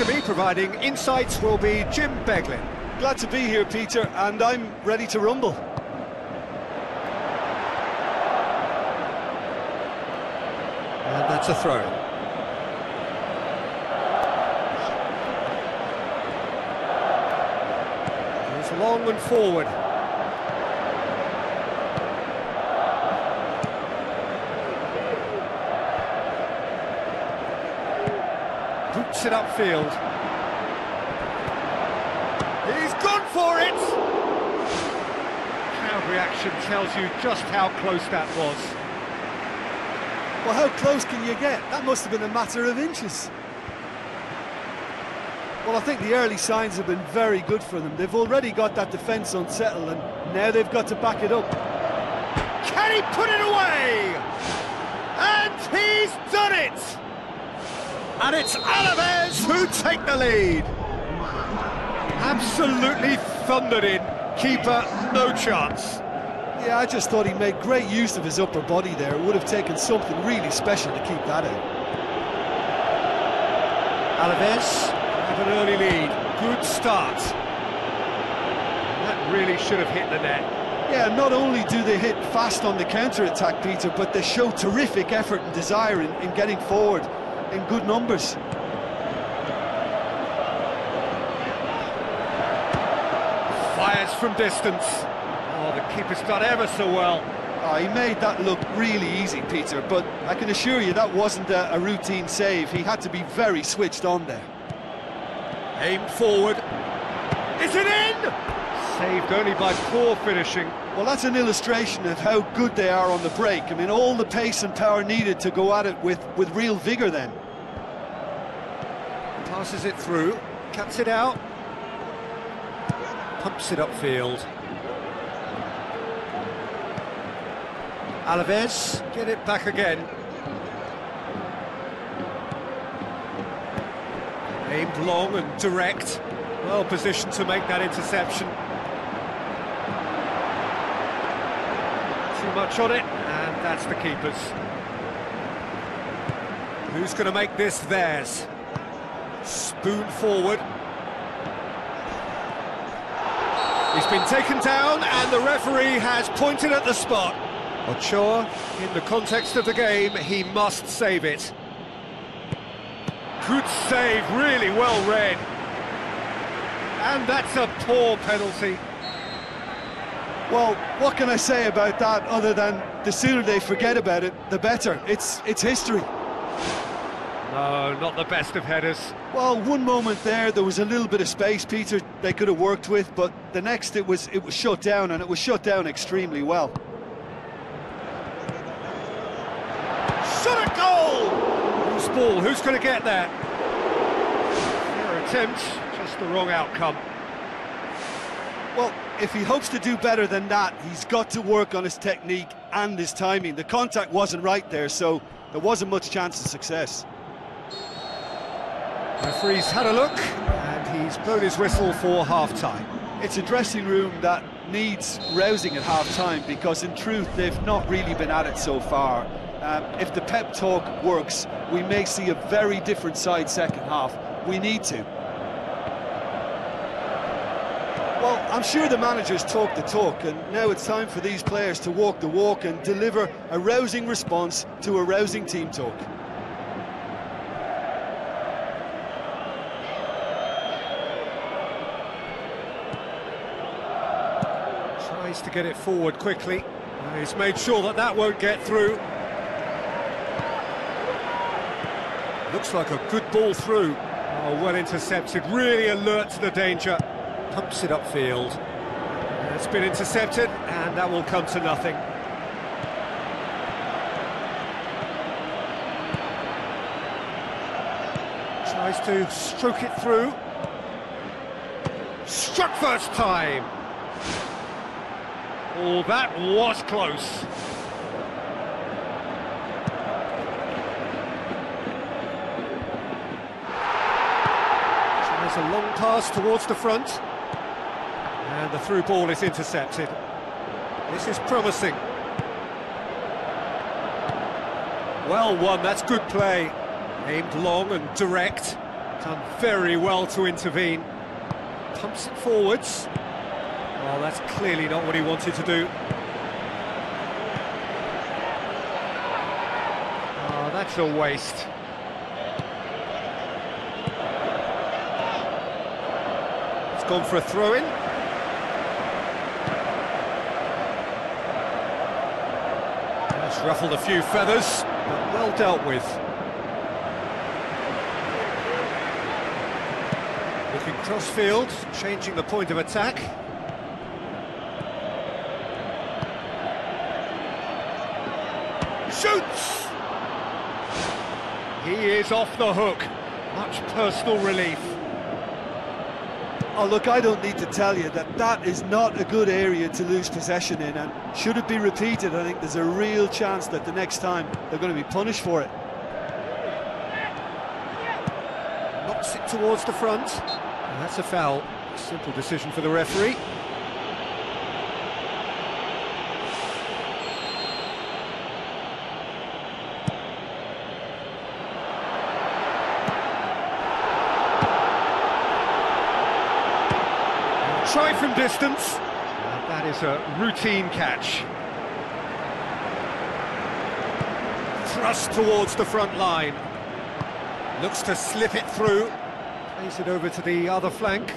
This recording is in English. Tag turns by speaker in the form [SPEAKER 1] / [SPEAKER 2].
[SPEAKER 1] to me, providing insights, will be Jim Beglin.
[SPEAKER 2] Glad to be here, Peter, and I'm ready to rumble.
[SPEAKER 1] And that's a throw. It's long and forward. Boots it upfield. He's gone for it! Crowd reaction tells you just how close that was.
[SPEAKER 2] Well, how close can you get? That must have been a matter of inches. Well, I think the early signs have been very good for them. They've already got that defence unsettled, and now they've got to back it up.
[SPEAKER 1] Can he put it away? And he's done it! And it's Alaves who take the lead. Absolutely thundered in. Keeper, no chance.
[SPEAKER 2] Yeah, I just thought he made great use of his upper body there. It would have taken something really special to keep that out.
[SPEAKER 1] Alaves have an early lead. Good start. That really should have hit the net.
[SPEAKER 2] Yeah, not only do they hit fast on the counter-attack, Peter, but they show terrific effort and desire in, in getting forward in good numbers.
[SPEAKER 1] Fires from distance. Oh, the keeper's done ever so well.
[SPEAKER 2] Oh, he made that look really easy, Peter, but I can assure you that wasn't a, a routine save. He had to be very switched on there.
[SPEAKER 1] Aimed forward. Is it in? Saved only by poor finishing.
[SPEAKER 2] Well, that's an illustration of how good they are on the break. I mean, all the pace and power needed to go at it with, with real vigour then.
[SPEAKER 1] Passes it through, cuts it out, pumps it upfield. Alaves get it back again. Aimed long and direct. Well positioned to make that interception. Too much on it, and that's the keeper's. Who's going to make this theirs? Spoon forward. He's been taken down, and the referee has pointed at the spot. Ochoa, in the context of the game, he must save it. Good save, really well read. And that's a poor penalty.
[SPEAKER 2] Well, what can I say about that other than the sooner they forget about it, the better. It's it's history.
[SPEAKER 1] No, not the best of headers.
[SPEAKER 2] Well, one moment there, there was a little bit of space, Peter, they could have worked with, but the next it was it was shut down, and it was shut down extremely well.
[SPEAKER 1] Shot a goal! Whose ball? Who's going to get that? Fair attempt, just the wrong outcome.
[SPEAKER 2] Well, if he hopes to do better than that, he's got to work on his technique and his timing. The contact wasn't right there, so there wasn't much chance of success.
[SPEAKER 1] Referee's had a look, and he's blown his whistle for half-time.
[SPEAKER 2] It's a dressing room that needs rousing at half-time because, in truth, they've not really been at it so far. Um, if the pep talk works, we may see a very different side second half. We need to. Well, I'm sure the managers talk the talk, and now it's time for these players to walk the walk and deliver a rousing response to a rousing team talk.
[SPEAKER 1] Tries to get it forward quickly. And he's made sure that that won't get through. Looks like a good ball through. Oh, well intercepted, really alert to the danger. Pumps it upfield. It's been intercepted, and that will come to nothing. Tries to stroke it through. Struck first time. Oh, that was close. Tries a long pass towards the front. And the through ball is intercepted. This is promising. Well won, that's good play. Aimed long and direct. Done very well to intervene. Pumps it forwards. That's clearly not what he wanted to do. Oh, that's a waste. It's gone for a throw-in. That's ruffled a few feathers, but well dealt with. Looking cross-field, changing the point of attack. Shoots! He is off the hook. Much personal relief.
[SPEAKER 2] Oh, look, I don't need to tell you that that is not a good area to lose possession in, and should it be repeated, I think there's a real chance that the next time they're going to be punished for it.
[SPEAKER 1] Knocks it towards the front. And that's a foul. Simple decision for the referee. Try from distance. That is a routine catch. Thrust towards the front line. Looks to slip it through. Plays it over to the other flank.